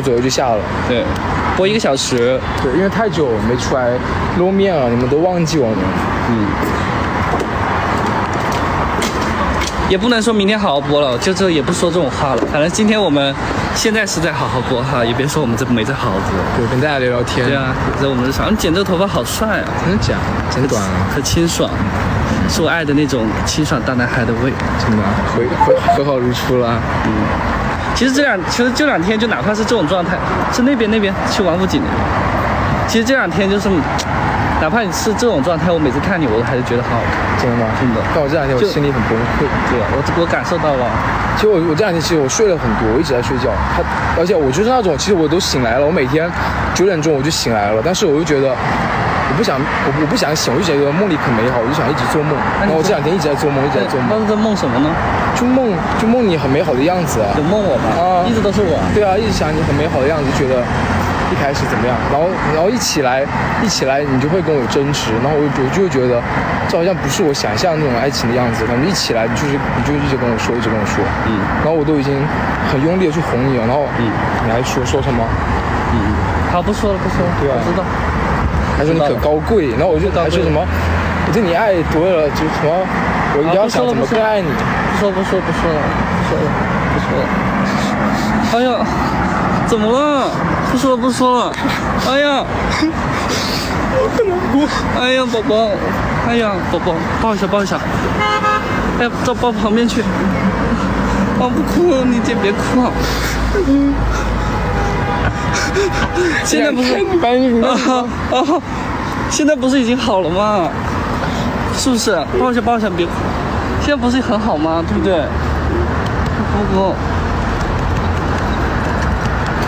左右就下了。对，播一个小时。对，因为太久没出来露面了，你们都忘记我们。嗯。也不能说明天好好播了，就这也不说这种话了。反正今天我们现在是在好好播哈，也别说我们这没在好好播。对，跟大家聊聊天。对啊，在我们日常。你剪这个头发好帅啊！真的假的？剪短了，可清爽，是我爱的那种清爽大男孩的味。真的，和和和好如初了。嗯。其实这两，其实这两天就哪怕是这种状态，是那边那边去王府井那边。其实这两天就是。哪怕你是这种状态，我每次看你，我都还是觉得很好看，真的吗？真的。但我这两天我心里很崩溃，对啊？我我感受到了。其实我我这两天其实我睡了很多，我一直在睡觉。他，而且我就是那种，其实我都醒来了，我每天九点钟我就醒来了，但是我又觉得我不想，我我不想醒，我就觉得梦里很美好，我就想一直做梦。然后我这两天一直在做梦，一直在做梦。那是在梦什么呢？就梦，就梦你很美好的样子啊。有梦我吗？啊，一直都是我。对啊，一直想你很美好的样子，觉得。一开始怎么样？然后，然后一起来，一起来，你就会跟我争执，然后我我就会觉得，这好像不是我想象那种爱情的样子。反正一起来，就是你就一直跟我说，一直跟我说，嗯。然后我都已经很用力的去哄你了，然后，嗯，你还说说什么？嗯，好，不说了，不说了，对啊，知道。还说你可高贵，然后我就还说什么？我对你爱多了，就什么？我一定要想怎么更爱你。不说不说不说了，不说了，不说了。哎呀，怎么了？不说了，不说了。哎呀，我可难过。哎呀，宝宝，哎呀，宝宝，抱一下，抱一下。哎呀，到抱旁边去。啊不哭，你姐别哭。嗯。现在不是啊啊！现在不是已经好了吗？是不是？抱一下，抱一下，别。现在不是很好吗？对不对？哥哥。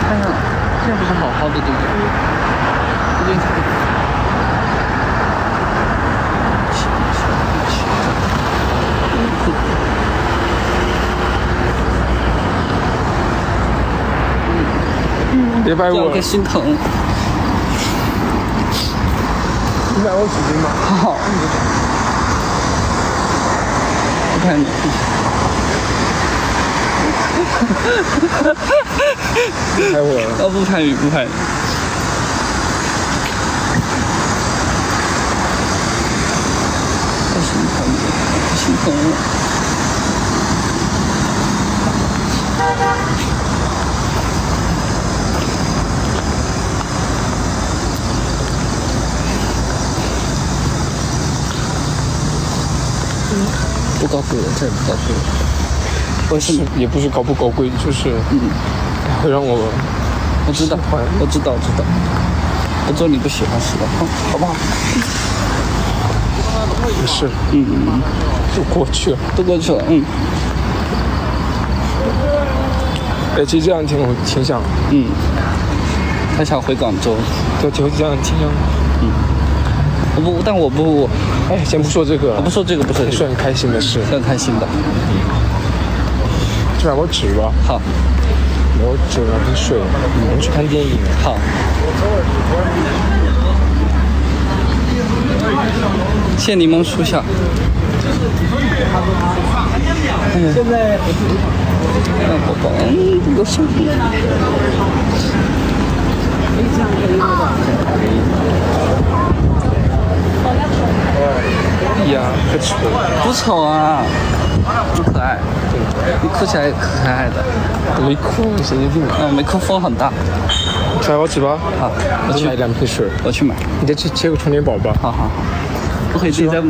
哎呀。现在不是好好的，对不对？对对。别拍我，我心疼。你买我纸巾吧？好。不拍你。拍我了？哦，不拍你，不拍你。太心疼了，太心疼了。高贵了，再也不高贵了。不是，也不是高不高贵，就是嗯，会让我，我知道，我知道，知道，不做你不喜欢的事的，好不好？没事，嗯嗯，就过去了，都过去了，嗯。哎，其实这两天我挺想，嗯，还想回广州，对，就这样挺想，嗯。我不，但我不，哎，先不说这个，我不说这个，不是，说很开心的事，很开心的。去买我纸吧。好，买我纸，拿瓶水。我们去看电影。好。谢柠檬树下。现在。嗯，宝宝，嗯，多舒服。哎呀，可丑。不丑啊。不可爱，你哭起来可可爱的。我没哭，你神经病。嗯，没哭，风很大。来我纸吧。好，我去买两瓶水。我去买。你再去切个充电宝吧。好好好。不可以自己在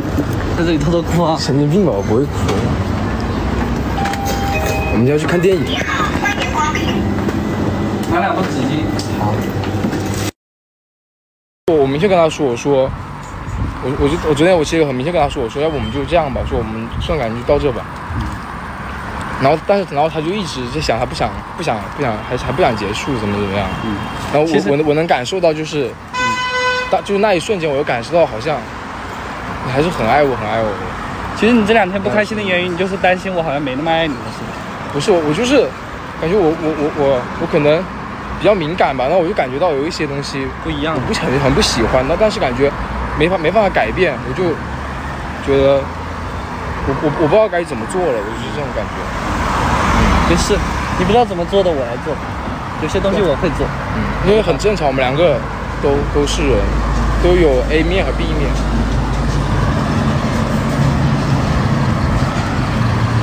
在这里偷偷哭啊。神经病吧，我不会哭。我们要去看电影。拿两包纸巾。好。我我明确跟他说，我说。我我就我昨天我其实很明确跟他说，我说要不我们就这样吧，说我们这段感情就到这吧。嗯。然后，但是，然后他就一直在想，他不想，不想，不想，还还不想结束，怎么怎么样。嗯。然后我我我能感受到，就是，嗯，当就是那一瞬间，我又感受到好像，你还是很爱我，很爱我的。其实你这两天不开心的原因，你就是担心我好像没那么爱你了，是吧？不是，我我就是感觉我我我我我可能比较敏感吧，然后我就感觉到有一些东西不一样，我不想很不喜欢，那但是感觉。没法没办法改变，我就觉得我我我不知道该怎么做了，我就是这种感觉。没事，你不知道怎么做的，我来做。有些东西我会做。嗯，因为很正常，我们两个都都是人，都有 A 面和 B 面。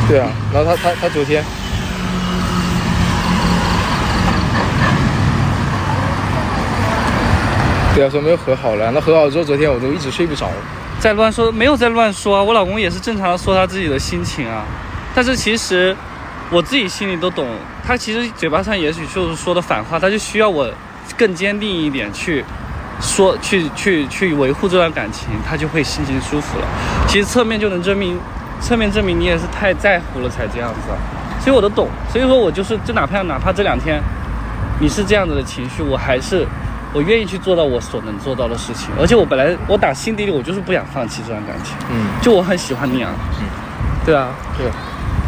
对啊，然后他他他昨天。对啊，说没有和好了，那和好之后，昨天我都一直睡不着。在乱说，没有在乱说啊，我老公也是正常的说他自己的心情啊。但是其实我自己心里都懂，他其实嘴巴上也许就是说的反话，他就需要我更坚定一点去说，去去去维护这段感情，他就会心情舒服了。其实侧面就能证明，侧面证明你也是太在乎了才这样子。所以我都懂，所以说我就是，就哪怕哪怕这两天你是这样子的情绪，我还是。我愿意去做到我所能做到的事情，而且我本来我打心底里我就是不想放弃这段感情，嗯，就我很喜欢你啊，嗯，对啊，对，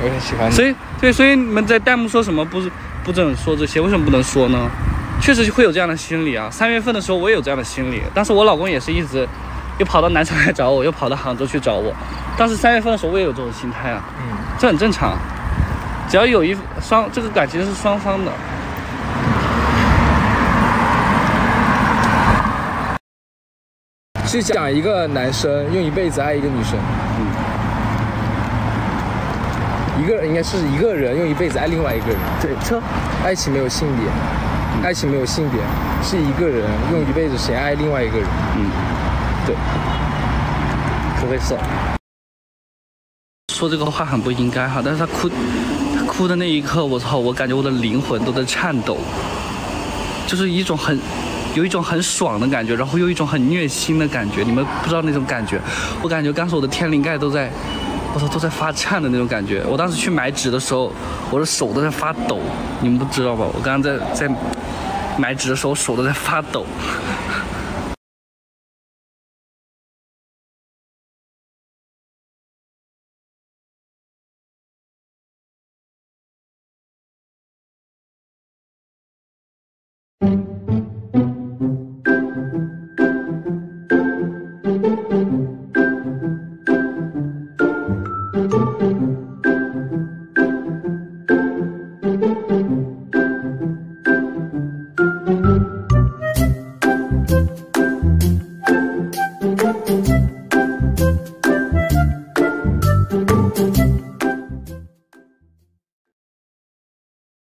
我也很喜欢你，所以对，所以你们在弹幕说什么不不准说这些，为什么不能说呢？确实会有这样的心理啊。三月份的时候我也有这样的心理，但是我老公也是一直又跑到南昌来找我，又跑到杭州去找我。当时三月份的时候我也有这种心态啊，嗯，这很正常，只要有一双这个感情是双方的。是讲一个男生用一辈子爱一个女生，嗯，一个应该是一个人用一辈子爱另外一个人，对，这爱情没有性别，爱情没有性别，是一个人用一辈子谁爱另外一个人，嗯，对，不会说说这个话很不应该哈，但是他哭，他哭的那一刻，我操，我感觉我的灵魂都在颤抖，就是一种很。有一种很爽的感觉，然后又一种很虐心的感觉，你们不知道那种感觉。我感觉当时我的天灵盖都在，我操，都在发颤的那种感觉。我当时去买纸的时候，我的手都在发抖，你们不知道吧？我刚刚在在买纸的时候，手都在发抖。